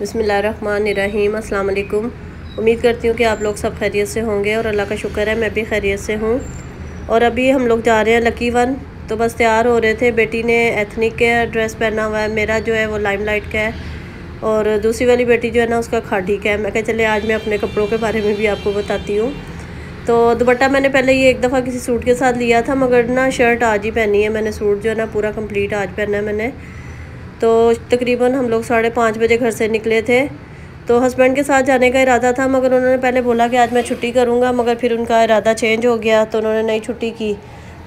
बसमीम अल्लाम उम्मीद करती हूँ कि आप लोग सब खैरियत से होंगे और अल्लाह का शुक्र है, मैं भी खैरियत से हूँ। और अभी हम लोग जा रहे हैं लकी वन तो बस तैयार हो रहे थे। बेटी ने एथनिक का ड्रेस पहना हुआ है। मेरा जो है वो लाइम लाइट का है। और दूसरी वाली बेटी जो है ना, उसका खाडी का है। मैं कह चले, आज मैं अपने कपड़ों के बारे में भी आपको बताती हूँ। तो दुपट्टा मैंने पहले ये एक दफ़ा किसी सूट के साथ लिया था, मगर ना शर्ट आज ही पहनी है मैंने, सूट जो है ना पूरा कंप्लीट आज पहना है मैंने। तो तकरीबन हम लोग साढ़े पाँच बजे घर से निकले थे। तो हस्बैंड के साथ जाने का इरादा था, मगर उन्होंने पहले बोला कि आज मैं छुट्टी करूँगा, मगर फिर उनका इरादा चेंज हो गया तो उन्होंने नई छुट्टी की।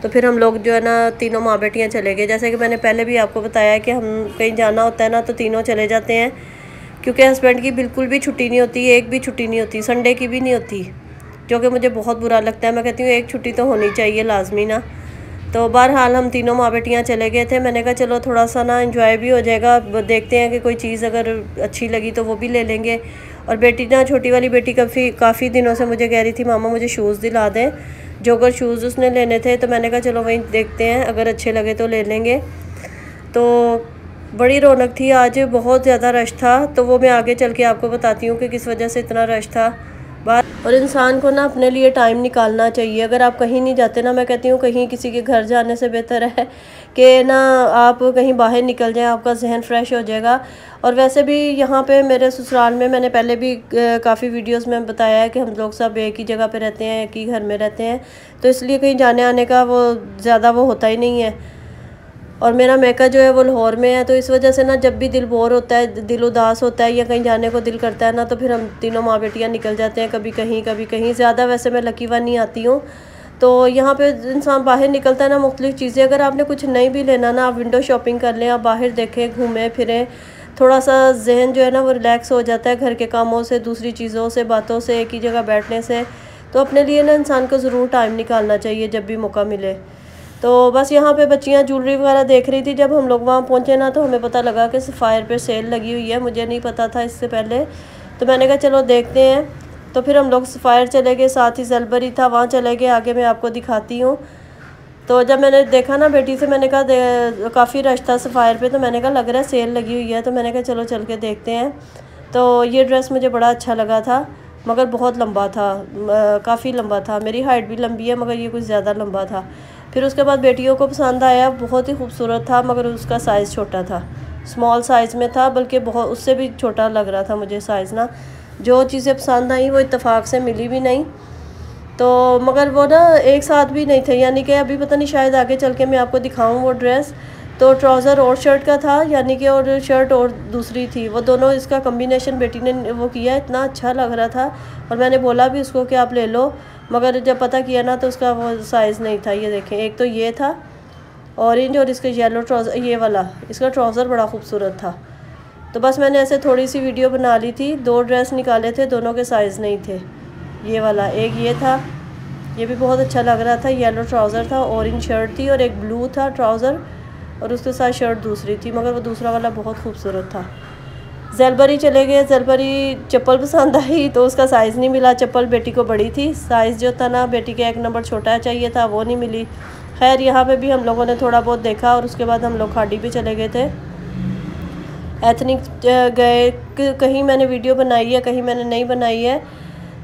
तो फिर हम लोग जो है ना तीनों माँ बेटियाँ चले गए। जैसे कि मैंने पहले भी आपको बताया कि हम कहीं जाना होता है ना तो तीनों चले जाते हैं, क्योंकि हस्बैंड की बिल्कुल भी छुट्टी नहीं होती, एक भी छुट्टी नहीं होती, संडे की भी नहीं होती। जो कि मुझे बहुत बुरा लगता है। मैं कहती हूँ, एक छुट्टी तो होनी चाहिए, लाजमी ना। तो बहरहाल हम तीनों माँ बेटियाँ चले गए थे। मैंने कहा, चलो थोड़ा सा ना इन्जॉय भी हो जाएगा। देखते हैं कि कोई चीज़ अगर अच्छी लगी तो वो भी ले लेंगे। और बेटी ना, छोटी वाली बेटी काफ़ी काफ़ी दिनों से मुझे कह रही थी, मामा, मुझे शूज़ दिला दें। जो अगर शूज़ उसने लेने थे तो मैंने कहा, चलो, वहीं देखते हैं। अगर अच्छे लगे तो ले लेंगे। तो बड़ी रौनक थी। आज बहुत ज़्यादा रश था। तो वो मैं आगे चल के आपको बताती हूँ कि किस वजह से इतना रश था। बात और इंसान को ना अपने लिए टाइम निकालना चाहिए। अगर आप कहीं नहीं जाते ना, मैं कहती हूँ कहीं किसी के घर जाने से बेहतर है कि ना आप कहीं बाहर निकल जाएँ, आपका जहन फ्रेश हो जाएगा। और वैसे भी यहाँ पे मेरे ससुराल में मैंने पहले भी काफ़ी वीडियोस में बताया है कि हम लोग सब एक ही जगह पे रहते हैं, एक ही घर में रहते हैं। तो इसलिए कहीं जाने आने का वो ज़्यादा वो होता ही नहीं है। और मेरा मेका जो है वो लाहौर में है तो इस वजह से ना जब भी दिल बोर होता है, दिल उदास होता है या कहीं जाने को दिल करता है ना तो फिर हम तीनों माँ बेटियाँ निकल जाते हैं कभी कहीं कभी कहीं। ज़्यादा वैसे मैं लकी वन नहीं आती हूँ। तो यहाँ पे इंसान बाहर निकलता है ना मुख्तलिफ़ चीज़ें। अगर आपने कुछ नहीं भी लेना ना, आप विंडो शॉपिंग कर लें, आप बाहर देखें, घूमें, फिरें थोड़ा सा जहन जो है ना वो रिलैक्स हो जाता है घर के कामों से, दूसरी चीज़ों से, बातों से, एक ही जगह बैठने से। तो अपने लिए ना इंसान को ज़रूर टाइम निकालना चाहिए जब भी मौका मिले। तो बस यहाँ पे बच्चियाँ ज्वेलरी वगैरह देख रही थी। जब हम लोग वहाँ पहुँचे ना तो हमें पता लगा कि सफ़ायर पे सेल लगी हुई है। मुझे नहीं पता था इससे पहले। तो मैंने कहा, चलो देखते हैं। तो फिर हम लोग सफ़ायर चले गए, साथ ही जलबरी था, वहाँ चले गए। आगे मैं आपको दिखाती हूँ। तो जब मैंने देखा ना बेटी से, मैंने कहा काफ़ी रश था सफ़ायर पे। तो मैंने कहा, लग रहा है सेल लगी हुई है। तो मैंने कहा, चलो चल के देखते हैं। तो ये ड्रेस मुझे बड़ा अच्छा लगा था, मगर बहुत लंबा था। काफ़ी लंबा था। मेरी हाइट भी लंबी है, मगर ये कुछ ज़्यादा लंबा था। फिर उसके बाद बेटियों को पसंद आया, बहुत ही खूबसूरत था, मगर उसका साइज़ छोटा था। स्मॉल साइज़ में था, बल्कि बहुत, उससे भी छोटा लग रहा था मुझे साइज़ ना। जो चीज़ें पसंद आई, वो इतफ़ाक़ से मिली भी नहीं। तो मगर वो ना एक साथ भी नहीं थे, यानी कि अभी पता नहीं, शायद आगे चल के मैं आपको दिखाऊँ वो ड्रेस तो ट्राउज़र और शर्ट का था, यानी कि और शर्ट और दूसरी थी। वो दोनों इसका कम्बिनेशन बेटी ने वो किया, इतना अच्छा लग रहा था। और मैंने बोला भी उसको कि आप ले लो। मगर जब पता किया ना तो उसका वो साइज़ नहीं था, ये देखें। एक तो ये था ऑरेंज और इसका येलो ट्राउज़र ये वाला, इसका ट्राउज़र बड़ा खूबसूरत था। तो बस मैंने ऐसे थोड़ी सी वीडियो बना ली थी। दो ड्रेस निकाले थे, दोनों के साइज़ नहीं थे। ये वाला, एक ये था, ये भी बहुत अच्छा लग रहा था। येलो ट्राउज़र था ऑरेंज शर्ट थी और एक ब्लू था ट्राउज़र और उसके साथ शर्ट दूसरी थी, मगर वो दूसरा वाला बहुत खूबसूरत था। जलबरी चले गए जलबरी चप्पल पसंद आई तो उसका साइज़ नहीं मिला। चप्पल बेटी को बड़ी थी। साइज़ जो था ना, बेटी के एक नंबर छोटा चाहिए था, वो नहीं मिली। खैर, यहाँ पे भी हम लोगों ने थोड़ा बहुत देखा और उसके बाद हम लोग खाड़ी भी चले गए थे। एथनिक गए। कहीं मैंने वीडियो बनाई है, कहीं मैंने नहीं बनाई है।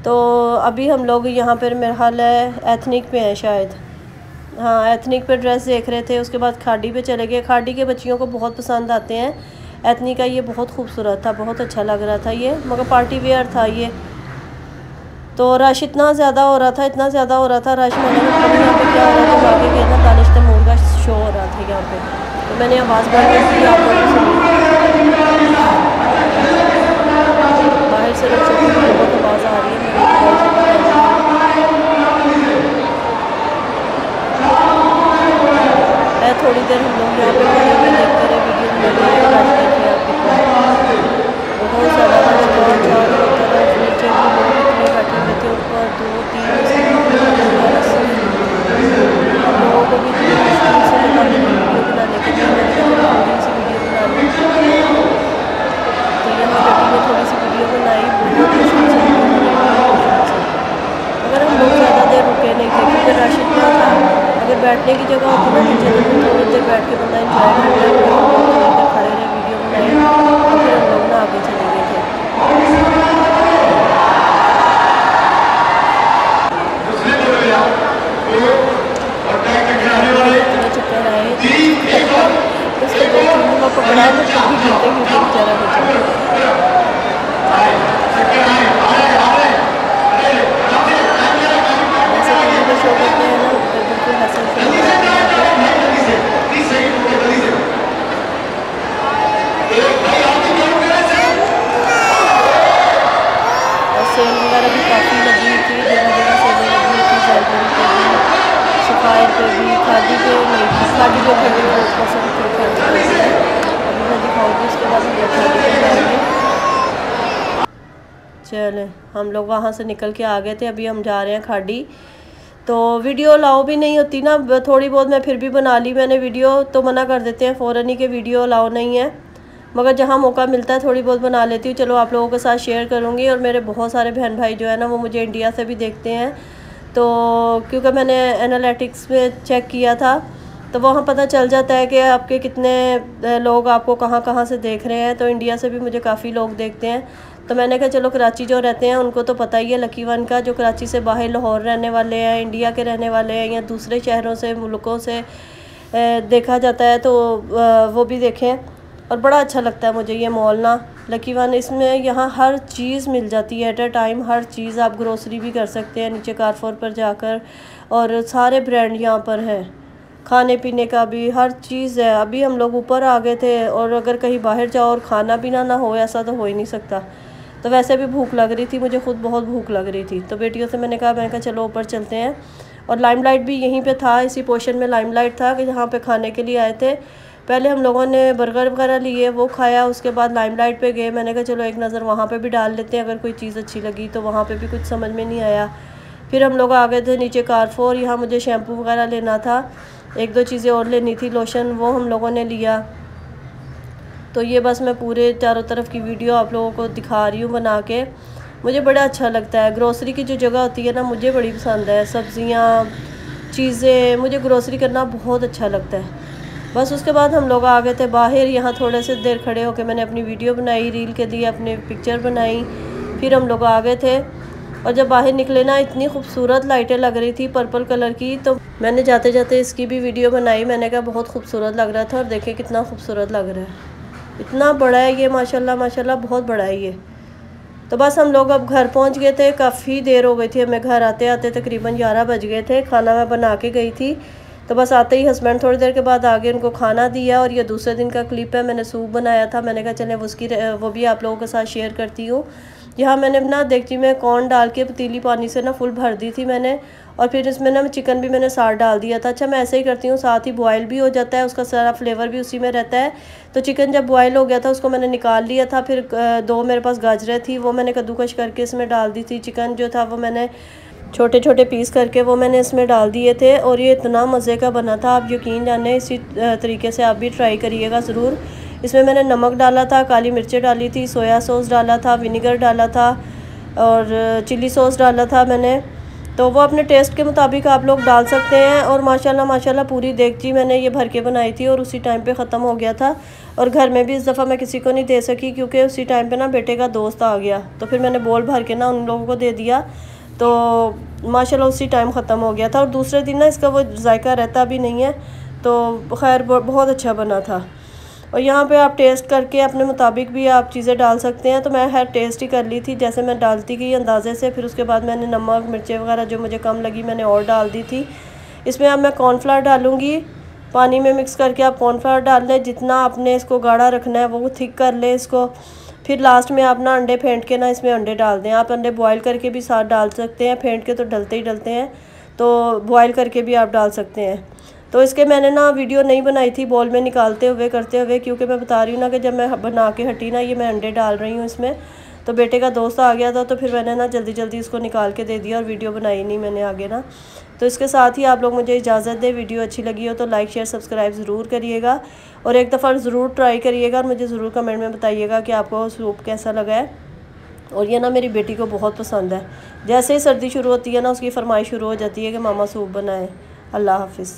तो अभी हम लोग यहाँ पर मेरा हाल है एथनिक पे हैं शायद। हाँ एथनिक पे ड्रेस देख रहे थे, उसके बाद खाड़ी पे चले गए। खाड़ी के बच्चियों को बहुत पसंद आते हैं। एथनी का ये बहुत खूबसूरत था, बहुत अच्छा लग रहा था ये, मगर पार्टी वेयर था ये। तो रश इतना ज़्यादा हो रहा था, इतना ज़्यादा हो रहा था, रश मैंने यहाँ क्या हो रहा था बाकी कहना दानिश तमूर का शो हो रहा था यहाँ पे। तो मैंने आवाज़ बढ़ दी, आप लोगों से बाहर से बहुत आवाज़ आ रही है मैं थोड़ी देर हम लोग यहाँ पे खड़े हुए देखते रहे वीडियो बना रहे थे आप बहुत ज़्यादा रश बहुत चारों तरफ़ नीचे भी लोग इतने बैठे हुए थे ऊपर दो तीन लोगों को भी इतनी मुश्किल से लगा वीडियो बनाने के लिए मैंने कहा थोड़ी सी वीडियो बना ली तो यहाँ बेटी ने थोड़ी सी वीडियो बनाई बहुत मुश्किल से अगर हम लोग बैठने की जगह होती है नीचे तो थोड़ी देर बैठ के बंदा इंजॉय करता है खड़े रहे वीडियो बनाए और फिर हम लोग ना आगे चले गए थे। चक्कर आए उसके दो पकड़ा तो फिर भी गिरते गिरते बेचारा बचा ऐसे टीवी पे शो करते हैं ना तो बिल्कुल हंसन से और सेल वगैरह भी काफ़ी लगी हुई थी जगह जगह सेलें लगी हुई थी जैलरी पे भी सफ़ायर पे पसंद अभी मैं उसके बाद हम लोग चले, हम लोग वहाँ से निकल के आ गए थे, अभी हम जा रहे हैं खाड़ी। तो वीडियो अलाउ भी नहीं होती ना थोड़ी बहुत मैं फिर भी बना ली मैंने वीडियो तो मना कर देते हैं, फ़ौरन ही के वीडियो अलाउ नहीं है। मगर जहाँ मौका मिलता है, थोड़ी बहुत बना लेती हूँ। चलो आप लोगों के साथ शेयर करूँगी और मेरे बहुत सारे बहन भाई जो है ना, वो मुझे इंडिया से भी देखते हैं। तो क्योंकि मैंने एनालिटिक्स में चेक किया था तो वहाँ पता चल जाता है कि आपके कितने लोग आपको कहाँ कहाँ से देख रहे हैं तो इंडिया से भी मुझे काफ़ी लोग देखते हैं। तो मैंने कहा, चलो कराची जो रहते हैं, उनको तो पता ही है लकी वन का, जो कराची से बाहर लाहौर रहने वाले हैं इंडिया के रहने वाले हैं, या दूसरे शहरों से, मुल्कों से देखा जाता है तो वो भी देखें। और बड़ा अच्छा लगता है मुझे ये मॉल ना। लकी वन इसमें यहाँ हर चीज़ मिल जाती है। एट अ टाइम हर चीज़ आप ग्रोसरी भी कर सकते हैं, नीचे कारफोर पर जाकर, और सारे ब्रांड यहाँ पर हैं। खाने पीने का भी हर चीज़ है। अभी हम लोग ऊपर आ गए थे, और अगर कहीं बाहर जाओ और खाना पीना ना हो, ऐसा तो हो ही नहीं सकता। तो वैसे भी भूख लग रही थी, मुझे खुद बहुत भूख लग रही थी। तो बेटियों से मैंने कहा मैंने कहा, चलो ऊपर चलते हैं। और लाइमलाइट भी यहीं पे था, इसी पोर्शन में लाइमलाइट था कि जहाँ पे खाने के लिए आए थे। पहले हम लोगों ने बर्गर वगैरह लिए, वो खाया, उसके बाद लाइमलाइट पे गए। मैंने कहा, चलो एक नज़र वहाँ पे भी डाल लेते हैं, अगर कोई चीज़ अच्छी लगी तो वहाँ पे भी कुछ समझ में नहीं आया। फिर हम लोग आ गए थे नीचे कारफोर यहाँ मुझे शैम्पू वगैरह लेना था। एक दो चीज़ें और लेनी थी लोशन वो हम लोगों ने लिया। तो ये बस मैं पूरे चारों तरफ़ की वीडियो आप लोगों को दिखा रही हूँ बना के। मुझे बड़ा अच्छा लगता है। ग्रोसरी की जो जगह होती है ना, मुझे बड़ी पसंद है। सब्ज़ियाँ, चीज़ें, मुझे ग्रोसरी करना बहुत अच्छा लगता है। बस उसके बाद हम लोग आ गए थे बाहर। यहाँ थोड़े से देर खड़े होकर मैंने अपनी वीडियो बनाई, रील के लिए अपने पिक्चर बनाई। फिर हम लोग आ गए थे और जब बाहर निकले ना, इतनी खूबसूरत लाइटें लग रही थी पर्पल कलर की तो मैंने जाते जाते इसकी भी वीडियो बनाई। मैंने कहा, बहुत खूबसूरत लग रहा था और देखे कितना खूबसूरत लग रहा है। इतना बड़ा है ये, माशाल्लाह माशाल्लाह, बहुत बड़ा है ये। तो बस हम लोग अब घर पहुँच गए थे। काफ़ी देर हो गई थी, हमें घर आते आते तकरीबन ग्यारह बज गए थे। खाना मैं बना के गई थी। तो बस आते ही हस्बैंड थोड़ी देर के बाद आगे उनको खाना दिया और ये दूसरे दिन का क्लिप है, मैंने सूप बनाया था। मैंने कहा, चले उसकी वो भी आप लोगों के साथ शेयर करती हूँ। यहाँ मैंने ना देखती मैं कॉर्न डाल के पतीली पानी से ना फुल भर दी थी मैंने और फिर इसमें ना चिकन भी मैंने साथ डाल दिया था। अच्छा मैं ऐसे ही करती हूँ, साथ ही बॉयल भी हो जाता है, उसका सारा फ्लेवर भी उसी में रहता है। तो चिकन जब बॉयल हो गया था, उसको मैंने निकाल लिया था। फिर दो मेरे पास गाजरें थी, वो मैंने कद्दूकश करके इसमें डाल दी थी। चिकन जो था, वो मैंने छोटे छोटे पीस करके वो मैंने इसमें डाल दिए थे और ये इतना मज़े का बना था। आप यकीन जाने इसी तरीके से आप भी ट्राई करिएगा ज़रूर। इसमें मैंने नमक डाला था, काली मिर्चें डाली थी, सोया सॉस डाला था विनीगर डाला था और चिली सॉस डाला था मैंने। तो वो अपने टेस्ट के मुताबिक आप लोग डाल सकते हैं और माशाल्लाह माशाल्लाह पूरी देगची मैंने ये भर के बनाई थी और उसी टाइम पे ख़त्म हो गया था। और घर में भी इस दफ़ा मैं किसी को नहीं दे सकी क्योंकि उसी टाइम पे ना बेटे का दोस्त आ गया। तो फिर मैंने बोल भर के ना उन लोगों को दे दिया। तो माशाल्लाह उसी टाइम ख़त्म हो गया था और दूसरे दिन ना इसका वो जायका रहता भी नहीं है तो खैर बहुत अच्छा बना था। और यहाँ पे आप टेस्ट करके अपने मुताबिक भी आप चीज़ें डाल सकते हैं तो मैं हर टेस्ट ही कर ली थी, जैसे मैं डालती गई अंदाजे से, फिर उसके बाद मैंने नमक, मिर्चें वगैरह जो मुझे कम लगी मैंने और डाल दी थी। इसमें अब मैं कॉर्नफ्लावर डालूँगी, पानी में मिक्स करके आप कॉर्नफ्लावर डाल लें जितना आपने इसको गाढ़ा रखना है वो थिक कर लें इसको। फिर लास्ट में आप ना अंडे फेंट के ना इसमें अंडे डाल दें। आप अंडे बॉयल करके भी साथ डाल सकते हैं, फेंट के तो डलते ही डलते हैं तो बॉयल करके भी आप डाल सकते हैं। तो इसके मैंने ना वीडियो नहीं बनाई थी बॉल में निकालते हुए, करते हुए, क्योंकि मैं बता रही हूँ ना कि जब मैं बना के हटी ना, ये मैं अंडे डाल रही हूँ इसमें। तो बेटे का दोस्त आ गया था तो फिर मैंने ना जल्दी जल्दी इसको निकाल के दे दिया और वीडियो बनाई नहीं मैंने आगे ना। तो इसके साथ ही आप लोग मुझे इजाज़त दें, वीडियो अच्छी लगी हो तो लाइक शेयर सब्सक्राइब ज़रूर करिएगा और एक दफ़ा ज़रूर ट्राई करिएगा और मुझे ज़रूर कमेंट में बताइएगा कि आपको सूप कैसा लगा है। और ये ना मेरी बेटी को बहुत पसंद है। जैसे ही सर्दी शुरू होती है ना, उसकी फरमाइश शुरू हो जाती है कि मामा सूप बनाए। अल्लाह हाफिज़।